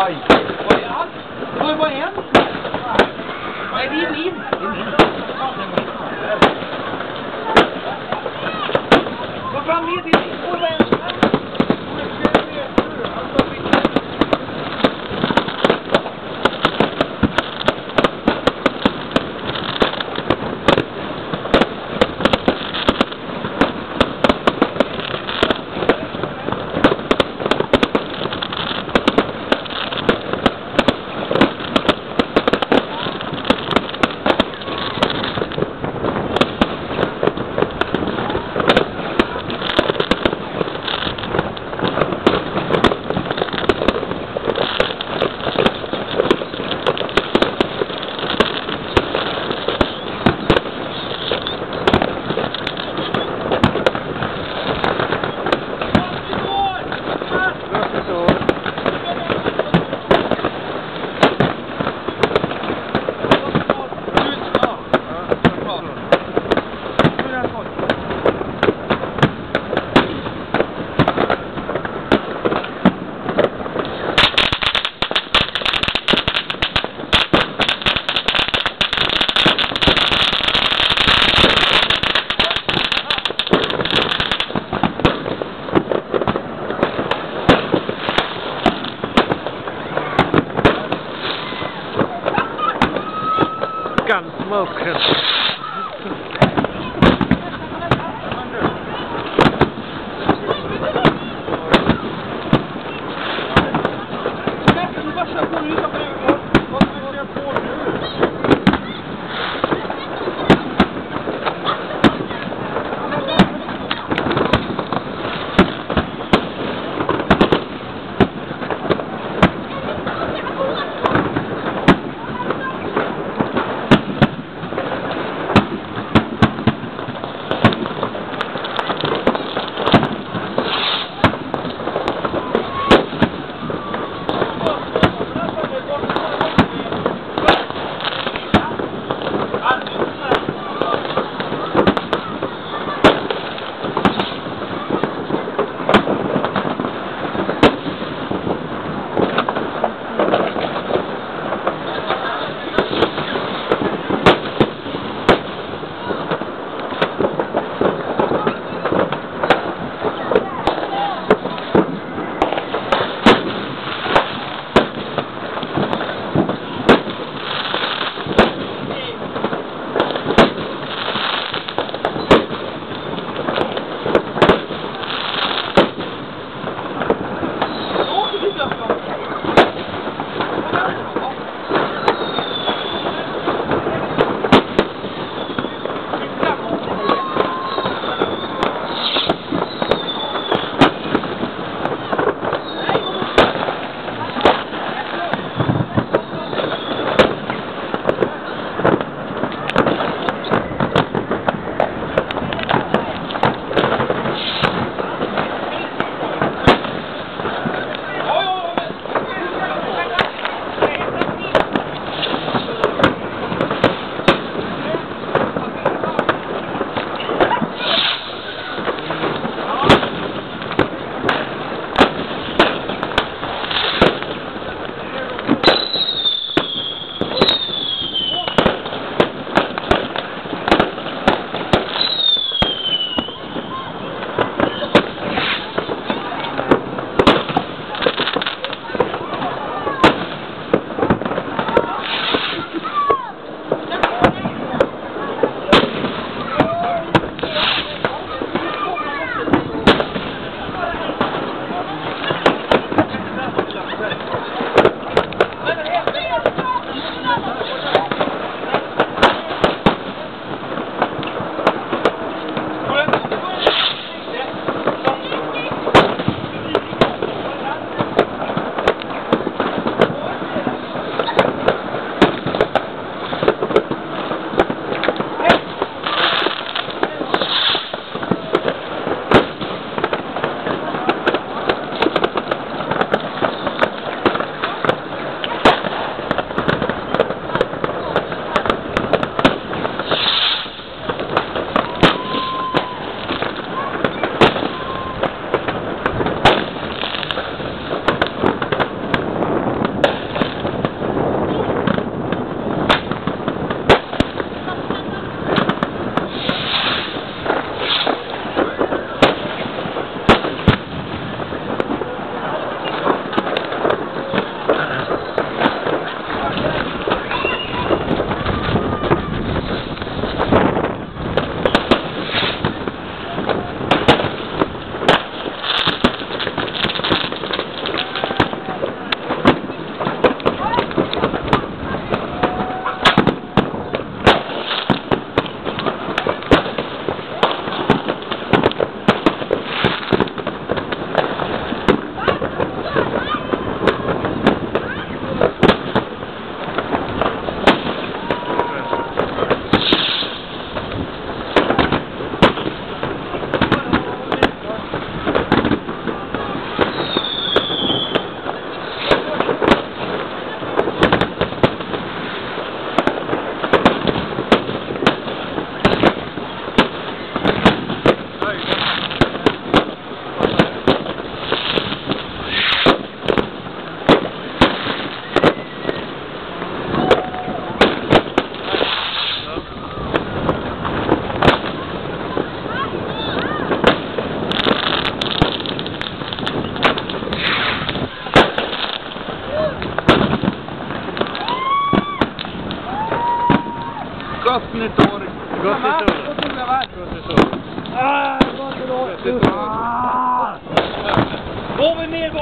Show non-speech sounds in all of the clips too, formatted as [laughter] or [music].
Aí. Banhado? Foi banhado? Gott nytt år. Ah, gott nytt år! Gott nytt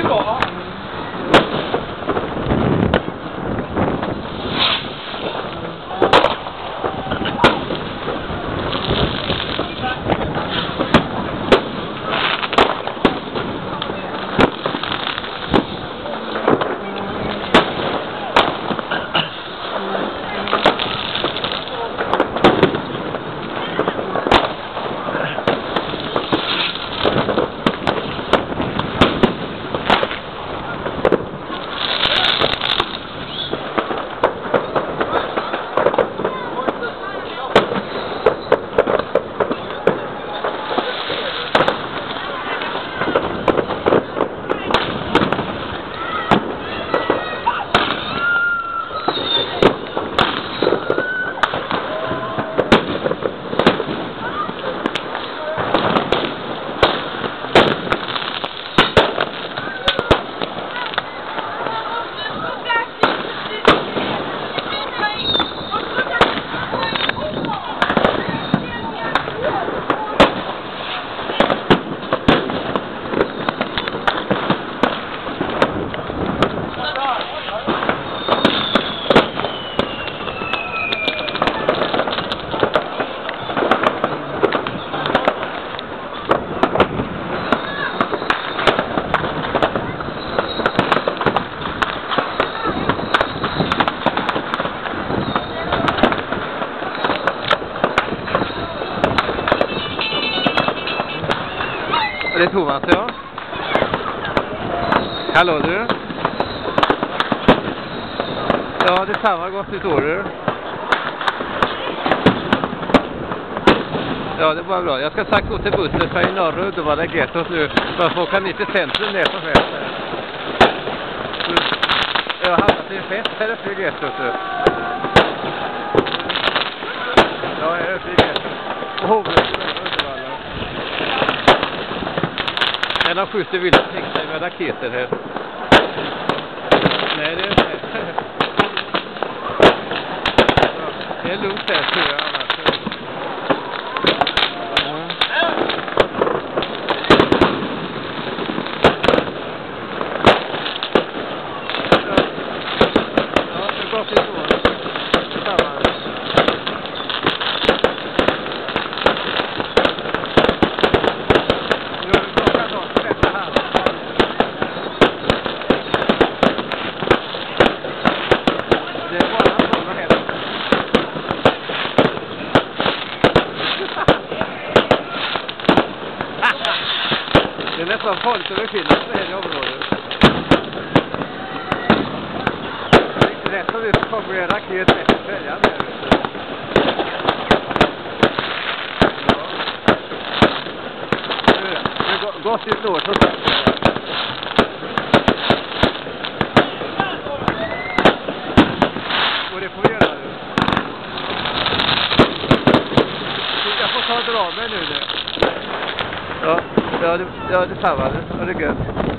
别走啊 Det är Thomas, ja. Hallå du. Ja, detsamma. Gott nytt år du. Ja, det var bra. Jag ska strax gå till bussen för i norra Uddevalla gettot nu. Man får åka ner till centrum ner som mm. helst. Jag har hamnat i en fest här uppe i gettot. du. Ja, här uppe i gettot Hovrätten i Uddevalla. En skjuter vilda täckta med raketer här. Nej, det är inte. [laughs] Det är lugnt här tror jag annars. Ja. Ja, det går till så. Detsamma. Nu har vi plockat oss rätta hand. Det är bara sådana här. Det är nästan farligt att befinna sig här i området. Det är rätt om det kommer en raket rätt i fällan här. Ja. Nu, Gott nytt år som sagt. Och det får vi göra nu. Jag får ta och dra mig nu. nu. Ja, ja, det, var. Ha det gött.